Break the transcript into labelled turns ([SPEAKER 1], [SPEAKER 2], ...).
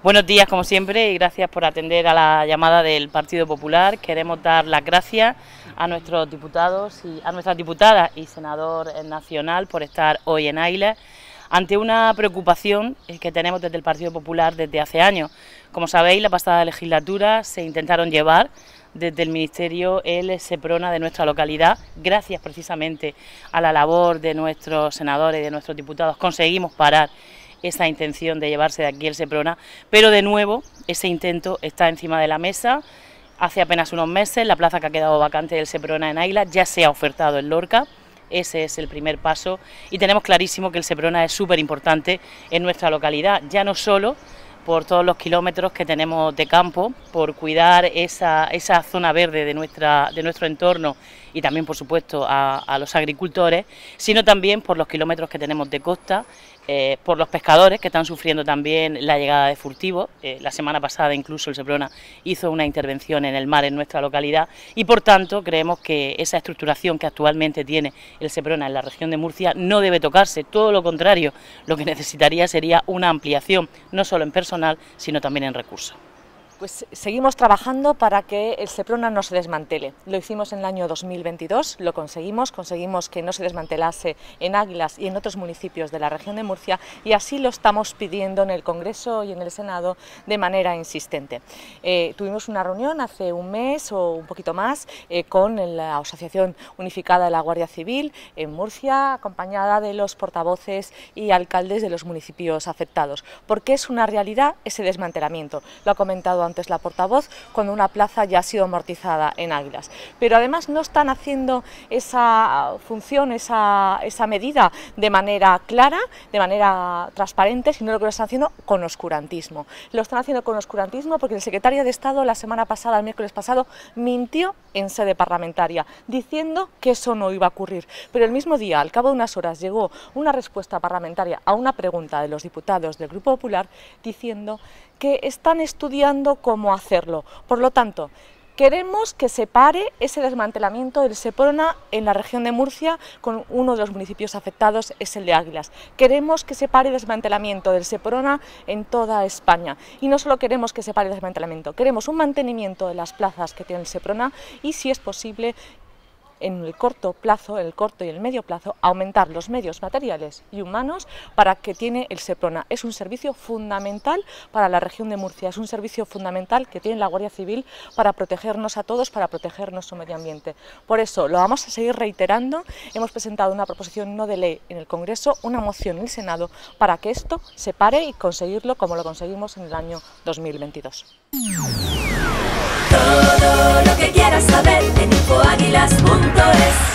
[SPEAKER 1] Buenos días, como siempre, y gracias por atender a la llamada del Partido Popular. Queremos dar las gracias a nuestros diputados y a nuestras diputadas y senador nacional por estar hoy en Águilas ante una preocupación que tenemos desde el Partido Popular desde hace años. Como sabéis, la pasada legislatura se intentaron llevar desde el Ministerio el SEPRONA de nuestra localidad, gracias precisamente a la labor de nuestros senadores y de nuestros diputados, conseguimos parar esa intención de llevarse de aquí el Seprona, pero de nuevo ese intento está encima de la mesa. Hace apenas unos meses la plaza que ha quedado vacante del Seprona en Águila ya se ha ofertado en Lorca. Ese es el primer paso y tenemos clarísimo que el Seprona es súper importante en nuestra localidad, ya no solo por todos los kilómetros que tenemos de campo, por cuidar esa, esa zona verde de, nuestra, de nuestro entorno y también, por supuesto, a, los agricultores, sino también por los kilómetros que tenemos de costa eh, por los pescadores que están sufriendo también la llegada de furtivos. Eh, la semana pasada incluso el Seprona hizo una intervención en el mar en nuestra localidad y por tanto creemos que esa estructuración que actualmente tiene el Seprona en la región de Murcia no debe tocarse, todo lo contrario, lo que necesitaría sería una ampliación, no solo en personal, sino también en recursos.
[SPEAKER 2] Pues seguimos trabajando para que el Seprona no se desmantele. Lo hicimos en el año 2022, lo conseguimos, conseguimos que no se desmantelase en Águilas y en otros municipios de la región de Murcia y así lo estamos pidiendo en el Congreso y en el Senado de manera insistente. Eh, tuvimos una reunión hace un mes o un poquito más eh, con la Asociación Unificada de la Guardia Civil en Murcia, acompañada de los portavoces y alcaldes de los municipios afectados, porque es una realidad ese desmantelamiento. Lo ha comentado antes la portavoz, cuando una plaza ya ha sido amortizada en Águilas. Pero además no están haciendo esa función, esa, esa medida de manera clara, de manera transparente, sino lo que lo están haciendo con oscurantismo. Lo están haciendo con oscurantismo porque el secretario de Estado la semana pasada, el miércoles pasado, mintió en sede parlamentaria, diciendo que eso no iba a ocurrir. Pero el mismo día, al cabo de unas horas, llegó una respuesta parlamentaria a una pregunta de los diputados del Grupo Popular diciendo que están estudiando cómo hacerlo. Por lo tanto, Queremos que se pare ese desmantelamiento del Seprona en la región de Murcia, con uno de los municipios afectados es el de Águilas. Queremos que se pare el desmantelamiento del Seprona en toda España. Y no solo queremos que se pare el desmantelamiento, queremos un mantenimiento de las plazas que tiene el Seprona y, si es posible, en el corto plazo, el corto y el medio plazo, aumentar los medios materiales y humanos para que tiene el SEPRONA. Es un servicio fundamental para la región de Murcia, es un servicio fundamental que tiene la Guardia Civil para protegernos a todos, para proteger nuestro medio ambiente. Por eso lo vamos a seguir reiterando, hemos presentado una proposición no de ley en el Congreso, una moción en el Senado para que esto se pare y conseguirlo como lo conseguimos en el año 2022 saber en infoaguilas.es.